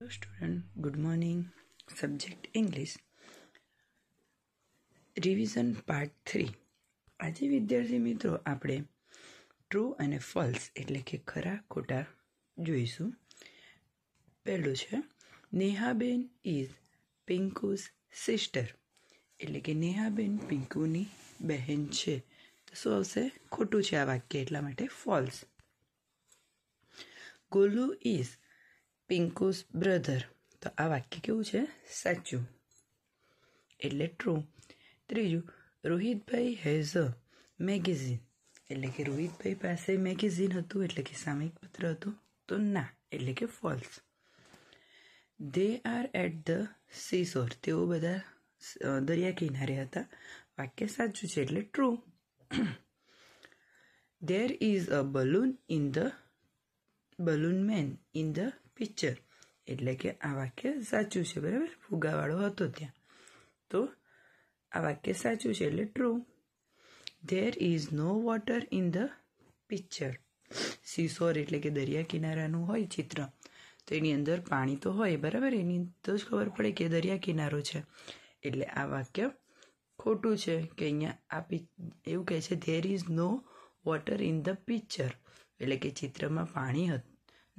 Hello student good morning subject English revision part three આજે વિદ્યાર્થી મિત્રો આપણે ટ્રુ અને ફોલ્સ એટલે કે ખરા ખોટા જોઈશું. પહેલું છે, નેહાબેન ઇઝ પિંકુઝ સિસ્ટર એટલે કે નેહાબેન પિંકુની બહેન છે. તો શું આવશે? ખોટું છે આ વાક્ય એટલા માટે false Golu is Pinku's brother. તો આ વાક્ય કેવું છે? સાચું. એટલે ટ્રુ ત્રીજું, રોહિતભાઈ હેઝ અ મેગેઝિન એટલે કે રોહિતભાઈ પાસે મેગેઝિન હતું, એટલે કે સામયિક પત્ર હતું. તો ના, એટલે કે false they are at the seashore તેઓ બધા દરિયા કિનારે હતા. વાક્ય સાચું છે, એટલે true there is a balloon in the balloon man in the picture એટલે કે આ વાક્ય સાચું છે, બરાબર? ફુગાવાળો હતો ત્યાં. તો આ વાક્ય સાચું છે એટલે true there is no water in the picture seashore એટલે કે દરિયા કિનારાનું હોય ચિત્ર. તો એની અંદર પાણી તો હોય, બરાબર? એની તો જ ખબર પડે કે દરિયા કિનારો છે. એટલે આ વાક્ય ખોટું છે કે અહીંયા આ એવું કહે છે there is no water in the picture એટલે કે ચિત્રમાં પાણી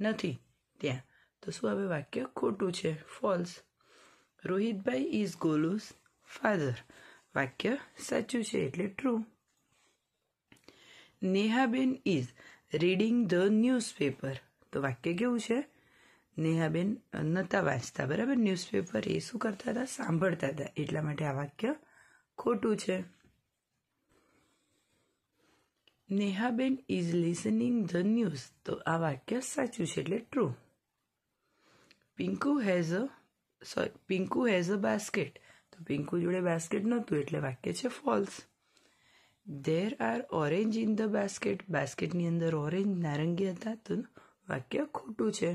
નથી ત્યાં. તો શું હવે વાક્ય? ખોટું છે. ફોલ્સ રોહિતભાઈ ઇઝ ગોલુસ ફાધર વાક્ય સાચું છે એટલે ટ્રુ નેહાબેન ઇઝ રીડિંગ ધ ન્યૂઝપેપર તો વાક્ય કેવું છે? નેહાબેન નહોતા વાંચતા, બરાબર? ન્યૂઝપેપર એ શું કરતા હતા? સાંભળતા હતા. એટલા માટે આ વાક્ય ખોટું છે. નેહાબેન ઇઝ લિસનિંગ ધ ન્યૂઝ તો આ વાક્ય સાચું છે એટલે true Pinku has a sorry Pinku has a basket તો પિંકુ જોડે બાસ્કેટ નહોતું એટલે વાક્ય છે false there are orange in the basket બાસ્કેટની અંદર ઓરેન્જ નારંગી હતા તો વાક્ય ખોટું છે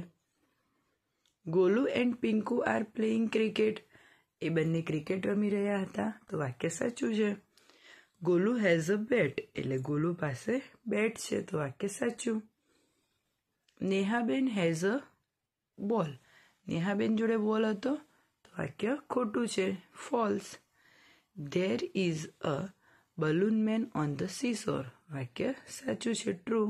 Golu and Pinku are playing cricket એ બંને ક્રિકેટ રમી રહ્યા હતા તો વાક્ય સાચું છે ગોલુ હેઝ અ બેટ એટલે ગોલુ પાસે બેટ છે તો વાક્ય સાચું નેહાબેન હેઝ અ બોલ નેહાબેન જોડે બોલ હતો? તો વાક્ય ખોટું છે. False there is a balloon man on the seashore વાક્ય સાચું છે. True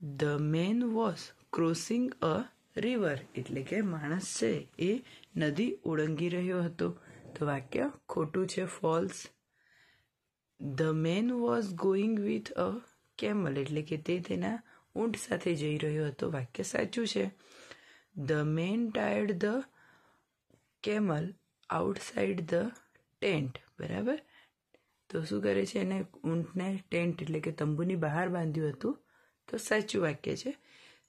the man was crossing a river એટલે કે માણસ છે, એ નદી ઓળંગી રહ્યો હતો. તો વાક્ય ખોટું છે. False the man was going with a camel એટલે કે તે તેના ઊંટ સાથે જઈ રહ્યો હતો. વાક્ય સાચું છે. The man tired the camel outside the tent બરાબર? તો શું કરે છે એને ઊંટને ટેન્ટ એટલે કે તંબુની બહાર બાંધ્યું હતું? તો સાચું વાક્ય છે.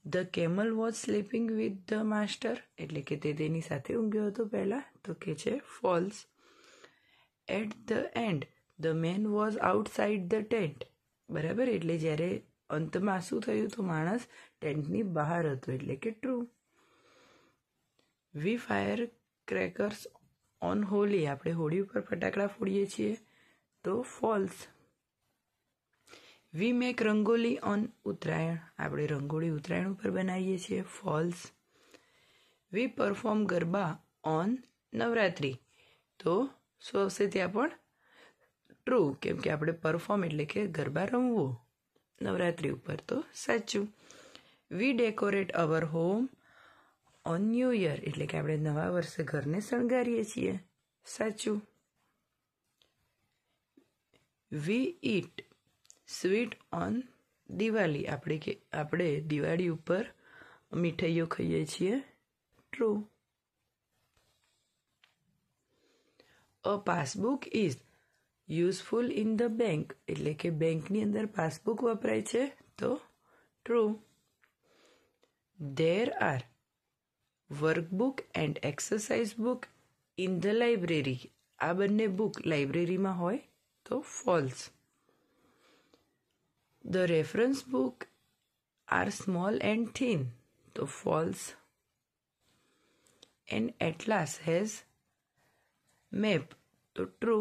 The camel was sleeping with the master એટલે કે તે તેની સાથે ઊંઘ્યો હતો પહેલાં. તો કે છે false at the end the man was outside the tent બરાબર? એટલે જ્યારે અંતમાં શું થયું તો માણસ ટેન્ટની બહાર હતો, એટલે કે true we fire crackers on Holi આપણે હોળી ઉપર ફટાકડા ફોડીએ છીએ તો false we make rangoli on Uttarayan. આપણે રંગોળી ઉત્તરાયણ ઉપર બનાવીએ છીએ false we perform garba on Navratri. તો શું આવશે ત્યાં પણ? ટ્રુ કેમ કે આપણે પરફોર્મ એટલે કે ગરબા રમવું. નવરાત્રિ ઉપર તો સાચું. We decorate our home on new year એટલે કે આપણે નવા વર્ષે ઘરને શણગારીએ છીએ. સાચું. We eat sweet on Diwali. આપણે કે, આપણે દિવાળી ઉપર મીઠાઈઓ ખાઈએ છીએ. True a passbook is useful in the bank, એટલે કે બેંકની અંદર પાસબુક વપરાય છે, તો true there are workbook and exercise book in the library આ બંને બુક લાઇબ્રેરીમાં હોય તો false the reference book are small and thin તો false and atlas has map તો true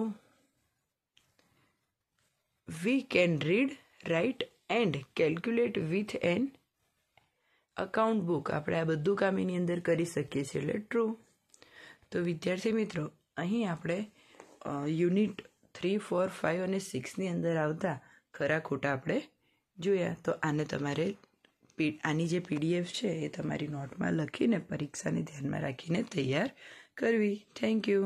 we can read, write, and calculate with an account book આપણે આ બધું કામ એની અંદર કરી શકીએ છીએ એટલે ટ્રુ તો વિદ્યાર્થી મિત્રો અહીં આપણે યુનિટ થ્રી ફોર ફાઇવ અને સિક્સની અંદર આવતા ખરા ખોટા આપણે જોયા. તો આને તમારે આની જે પીડીએફ છે એ તમારી નોટમાં લખીને પરીક્ષાને ધ્યાનમાં રાખીને તૈયાર કરવી. Thank you